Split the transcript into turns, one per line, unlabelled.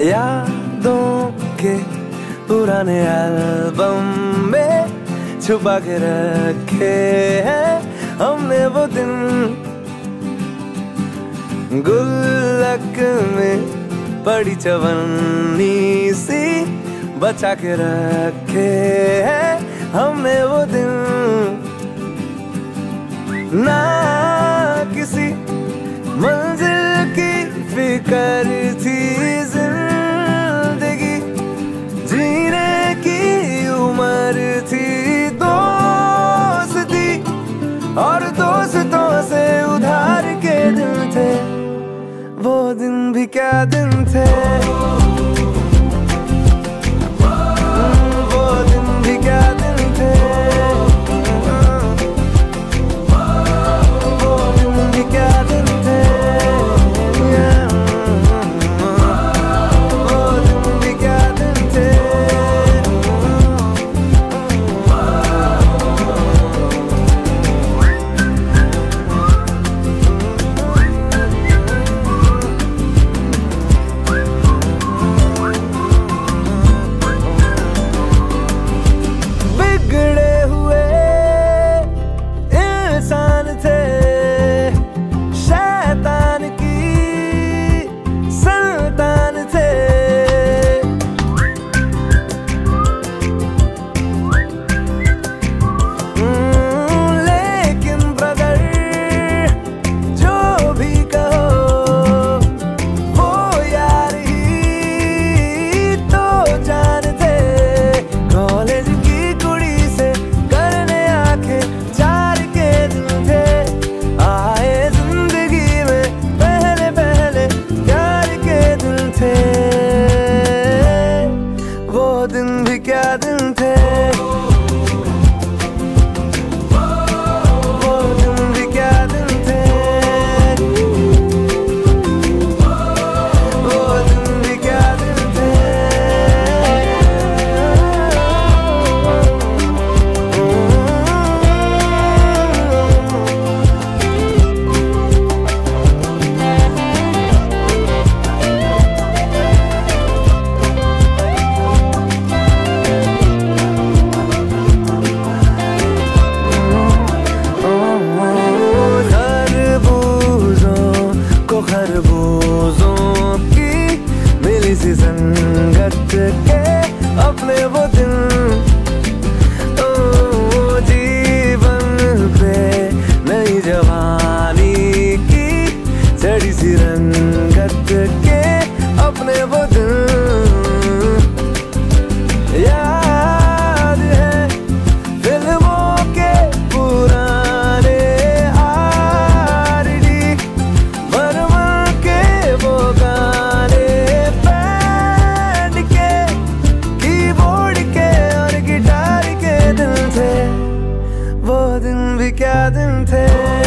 यादों के पुराने एल्बम में छुपा के रखे हैं हमने वो दिन। गुल्लक में पड़ी चवन्नी सी बचा के रखे हैं हमने वो दिन। ना किसी मंजिल की फ़िक्र थी थी दोस्ती और दोस्तों से उधार के दिन थे, वो दिन भी क्या दिन थे। दिन gardente. Oh.